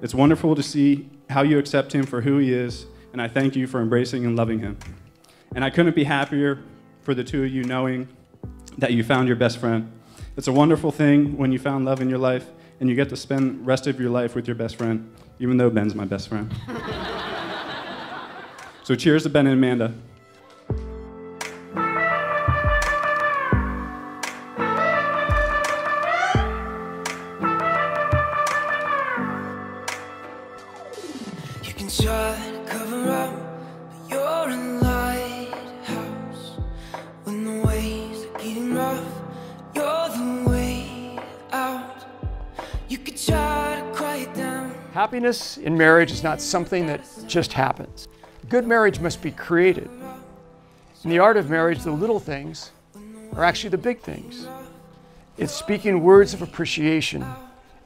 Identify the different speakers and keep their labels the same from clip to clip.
Speaker 1: It's wonderful to see how you accept him for who he is, and I thank you for embracing and loving him. And I couldn't be happier for the two of you knowing that you found your best friend. It's a wonderful thing when you found love in your life and you get to spend the rest of your life with your best friend, even though Ben's my best friend. so cheers to Ben and Amanda.
Speaker 2: You could try to quiet down.
Speaker 3: Happiness in marriage is not something that just happens. Good marriage must be created. In the art of marriage, the little things are actually the big things. It's speaking words of appreciation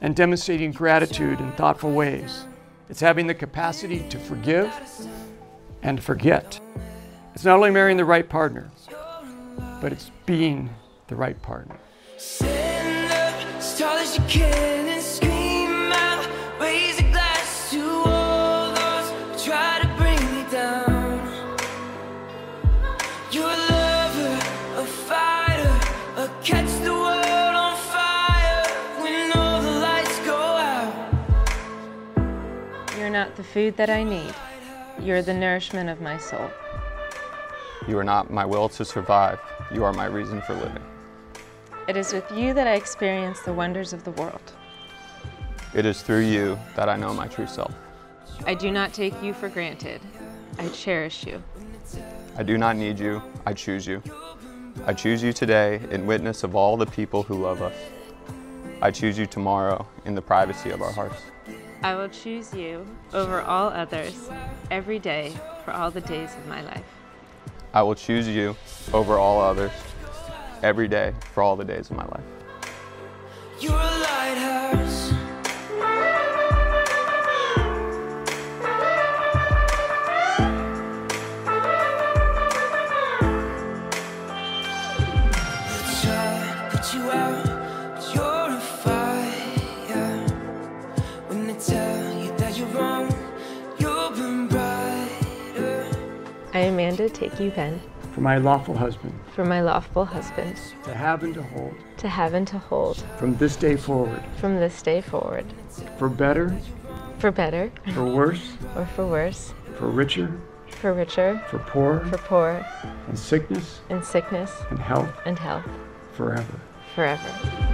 Speaker 3: and demonstrating gratitude in thoughtful ways. It's having the capacity to forgive and forget. It's not only marrying the right partner, but it's being the right partner.
Speaker 4: Food that I need. You're the nourishment of my soul.
Speaker 5: You are not my will to survive. You are my reason for living.
Speaker 4: It is with you that I experience the wonders of the world.
Speaker 5: It is through you that I know my true self.
Speaker 4: I do not take you for granted. I cherish you.
Speaker 5: I do not need you. I choose you. I choose you today in witness of all the people who love us. I choose you tomorrow in the privacy of our hearts.
Speaker 4: I will choose you over all others every day for all the days of my life.
Speaker 5: I will choose you over all others every day for all the days of my life.
Speaker 4: I, Amanda, take you, Ben,
Speaker 3: For my lawful husband,
Speaker 4: for my lawful husband,
Speaker 3: to have and to hold,
Speaker 4: to have and to hold.
Speaker 3: From this day forward,
Speaker 4: from this day forward,
Speaker 3: for better,
Speaker 4: for better.
Speaker 3: For worse,
Speaker 4: or for worse,
Speaker 3: for richer,
Speaker 4: for richer,
Speaker 3: for poorer,
Speaker 4: for poor,
Speaker 3: And sickness.
Speaker 4: And sickness.
Speaker 3: And health.
Speaker 4: And health,
Speaker 3: forever.
Speaker 4: forever.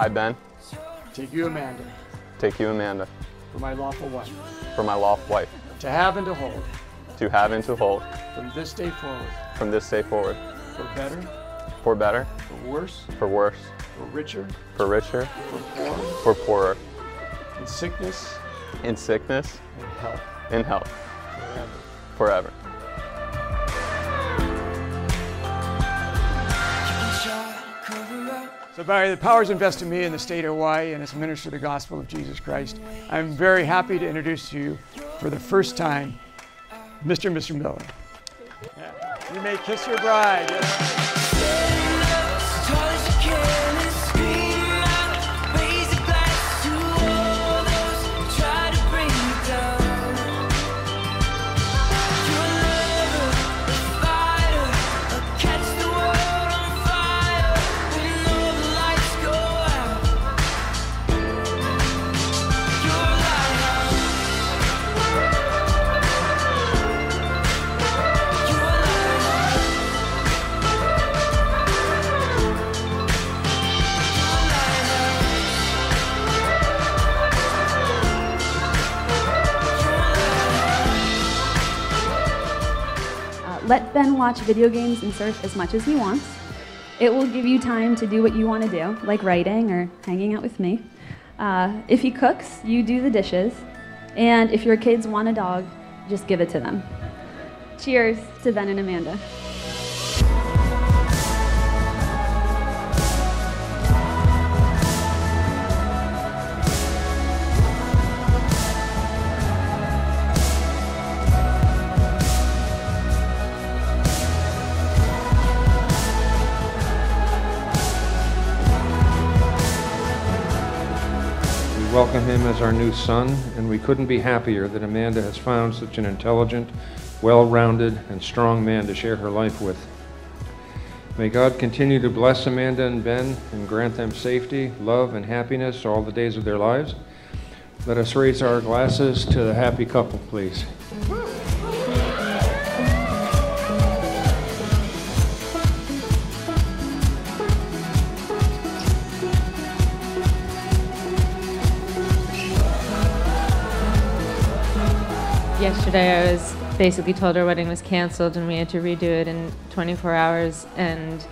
Speaker 5: I, Ben,
Speaker 3: Take you, Amanda,
Speaker 5: take you, Amanda,
Speaker 3: for my lawful wife,
Speaker 5: for my lawful wife,
Speaker 3: to have and to hold,
Speaker 5: to have and to hold.
Speaker 3: From this day forward,
Speaker 5: from this day forward,
Speaker 3: for better,
Speaker 5: for better,
Speaker 3: for worse,
Speaker 5: for worse,
Speaker 3: for richer,
Speaker 5: for richer,
Speaker 3: for poorer,
Speaker 5: for poorer,
Speaker 3: in sickness.
Speaker 5: In sickness,
Speaker 3: In health.
Speaker 5: In health,
Speaker 3: forever.
Speaker 5: forever.
Speaker 3: So by the powers invested in me in the state of Hawaii and as a minister of the gospel of Jesus Christ, I'm very happy to introduce to you for the first time, Mr. and Mr. Miller. You may kiss your bride.
Speaker 6: Let Ben watch video games and surf as much as he wants. It will give you time to do what you want to do, like writing or hanging out with me. Uh, if he cooks, you do the dishes. And if your kids want a dog, just give it to them. Cheers to Ben and Amanda.
Speaker 7: Welcome him as our new son, and we couldn't be happier that Amanda has found such an intelligent, well rounded, and strong man to share her life with. May God continue to bless Amanda and Ben and grant them safety, love, and happiness all the days of their lives. Let us raise our glasses to the happy couple, please.
Speaker 4: Yesterday, I was basically told our wedding was canceled and we had to redo it in 24 hours. And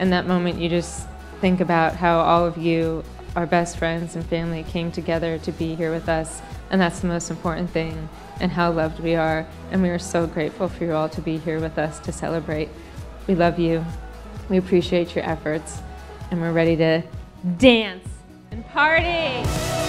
Speaker 4: in that moment, you just think about how all of you, our best friends and family, came together to be here with us. And that's the most important thing, and how loved we are. And we are so grateful for you all to be here with us to celebrate. We love you. We appreciate your efforts. And we're ready to dance and party.